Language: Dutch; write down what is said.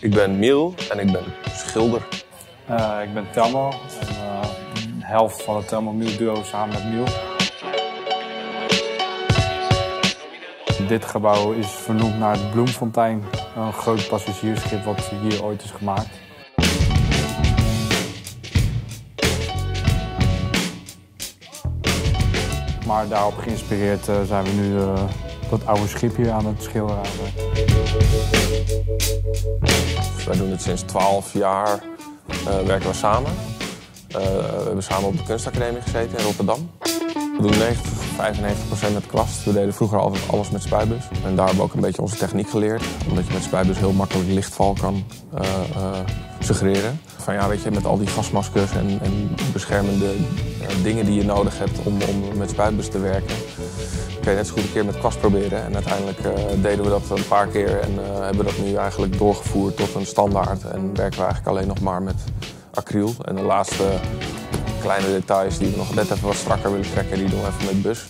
Ik ben Miel en ik ben schilder. Uh, ik ben Telmo, en, uh, helft van het Telmo Miel duo samen met Miel. Dit gebouw is vernoemd naar het Bloemfontein, een groot passagiersschip wat hier ooit is gemaakt. Maar daarop geïnspireerd uh, zijn we nu dat oude schip hier aan het schilderen. Wij doen het sinds 12 jaar, uh, werken we samen. Uh, we hebben samen op de kunstacademie gezeten in Rotterdam. We doen 90, 95% met kwast. We deden vroeger altijd alles met spuitbus. En daar hebben we ook een beetje onze techniek geleerd. Omdat je met spuitbus heel makkelijk lichtval kan uh, suggereren. Van ja, weet je, met al die gasmaskers en, en beschermende dingen die je nodig hebt om, om met spuitbus te werken kun je net zo goed een keer met kwast proberen. En uiteindelijk deden we dat een paar keer en hebben we dat nu eigenlijk doorgevoerd tot een standaard. En werken we eigenlijk alleen nog maar met acryl. En de laatste kleine details die we nog net even wat strakker willen trekken, die doen we even met bus.